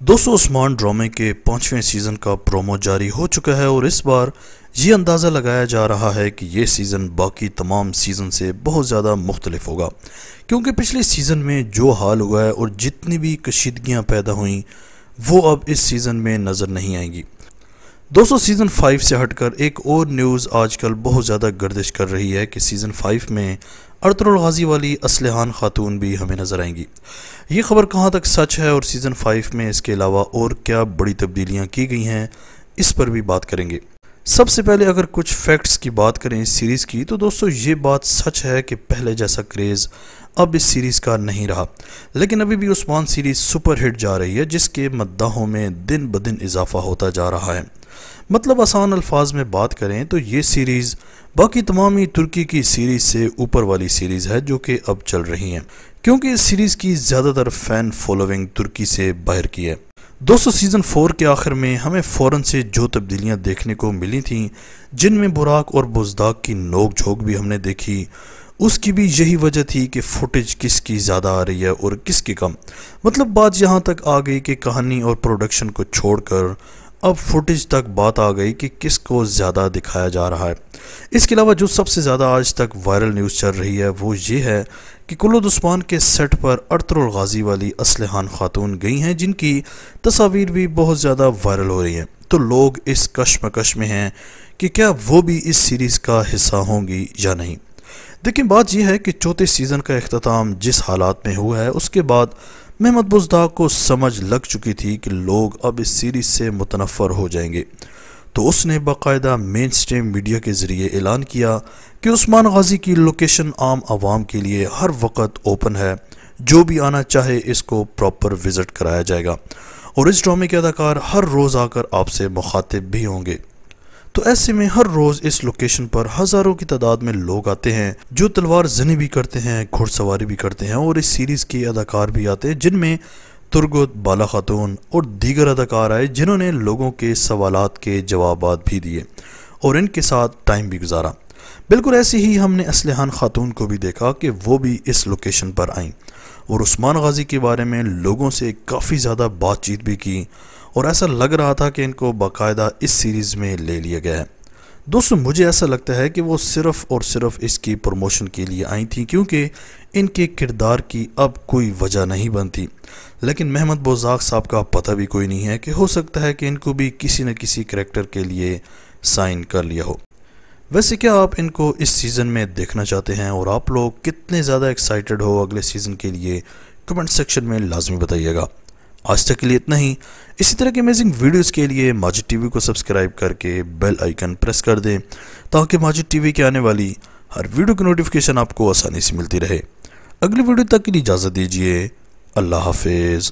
दोस्तों, उस्मान ड्रामे के पाँचवें सीज़न का प्रोमो जारी हो चुका है और इस बार ये अंदाज़ा लगाया जा रहा है कि ये सीज़न बाकी तमाम सीज़न से बहुत ज़्यादा मुख्तलिफ़ होगा। क्योंकि पिछले सीज़न में जो हाल हुआ है और जितनी भी कशीदगियाँ पैदा हुई, वो अब इस सीज़न में नज़र नहीं आएँगी। दोस्तों सीज़न फाइव से हटकर एक और न्यूज़ आजकल बहुत ज़्यादा गर्दिश कर रही है कि सीज़न फाइव में अर्तुल गाजी वाली असलहान खातून भी हमें नज़र आएँगी। ये खबर कहाँ तक सच है और सीज़न फाइव में इसके अलावा और क्या बड़ी तब्दीलियाँ की गई हैं, इस पर भी बात करेंगे। सबसे पहले अगर कुछ फैक्ट्स की बात करें इस सीरीज़ की तो दोस्तों, ये बात सच है कि पहले जैसा क्रेज़ अब इस सीरीज़ का नहीं रहा। लेकिन अभी भी उस्मान सीरीज़ सुपर हिट जा रही है, जिसके मद्दाहों में दिन ब दिन इजाफा होता जा रहा है। मतलब आसान अल्फाज में बात करें तो ये सीरीज़ बाकी तमाम ही तुर्की की सीरीज़ से ऊपर वाली सीरीज़ है जो कि अब चल रही हैं, क्योंकि इस सीरीज़ की ज़्यादातर फ़ैन फॉलोइंग तुर्की से बाहर की है। दोस्तों सीज़न फोर के आखिर में हमें फ़ौरन से जो तब्दीलियाँ देखने को मिली थीं, जिनमें बुराक और बुजदाक की नोक झोंक भी हमने देखी, उसकी भी यही वजह थी कि फुटेज किसकी ज़्यादा आ रही है और किसकी कम। मतलब बात यहाँ तक आ गई कि कहानी और प्रोडक्शन को छोड़कर अब फुटेज तक बात आ गई कि किसको ज़्यादा दिखाया जा रहा है। इसके अलावा जो सबसे ज़्यादा आज तक वायरल न्यूज़ चल रही है, वो ये है कि कुलद उस्मान के सेट पर अर्तुल गाजी वाली असलहान खातून गई हैं, जिनकी तस्वीर भी बहुत ज़्यादा वायरल हो रही हैं। तो लोग इस कश्मकश में हैं कि क्या वो भी इस सीरीज़ का हिस्सा होंगी या नहीं। देखिए, बात यह है कि चौथे सीज़न का अख्ताम जिस हालात में हुआ है, उसके बाद महमद बुजदाक को समझ लग चुकी थी कि लोग अब इस सीरीज़ से मुतनफ़र हो जाएँगे। तो उसने बाकायदा मेन स्ट्रीम मीडिया के ज़रिए ऐलान किया कि उस्मान गाजी की लोकेशन आम आवाम के लिए हर वक्त ओपन है। जो भी आना चाहे इसको प्रॉपर विज़िट कराया जाएगा। और इस ड्रामे के अदाकार हर रोज़ आकर आपसे मुखातिब भी होंगे। तो ऐसे में हर रोज़ इस लोकेशन पर हज़ारों की तादाद में लोग आते हैं, जो तलवार जनी भी करते हैं, घुड़सवारी भी करते हैं और इस सीरीज़ के अदाकार भी आते हैं, जिनमें तुर्गुत, बाला खातून और दीगर अदाकार आए, जिन्होंने लोगों के सवालात के जवाब भी दिए और इनके साथ टाइम भी गुजारा। बिल्कुल ऐसे ही हमने असलहान खातून को भी देखा कि वो भी इस लोकेशन पर आईं और उस्मान गाजी के बारे में लोगों से काफ़ी ज़्यादा बातचीत भी की और ऐसा लग रहा था कि इनको बाकायदा इस सीरीज़ में ले लिया गया है। दोस्तों, मुझे ऐसा लगता है कि वो सिर्फ़ और सिर्फ़ इसकी प्रमोशन के लिए आई थी, क्योंकि इनके किरदार की अब कोई वजह नहीं बनती। लेकिन महमद बोजाक साहब का पता भी कोई नहीं है कि हो सकता है कि इनको भी किसी न किसी करेक्टर के लिए साइन कर लिया हो। वैसे क्या आप इनको इस सीज़न में देखना चाहते हैं और आप लोग कितने ज़्यादा एक्साइटेड हो अगले सीज़न के लिए कमेंट सेक्शन में लाजमी बताइएगा। आज तक के लिए इतना ही। इसी तरह के अमेजिंग वीडियोस के लिए माजिद टीवी को सब्सक्राइब करके बेल आइकन प्रेस कर दें, ताकि माजिद टीवी के आने वाली हर वीडियो की नोटिफिकेशन आपको आसानी से मिलती रहे। अगली वीडियो तक के लिए इजाज़त दीजिए। अल्लाह हाफिज़।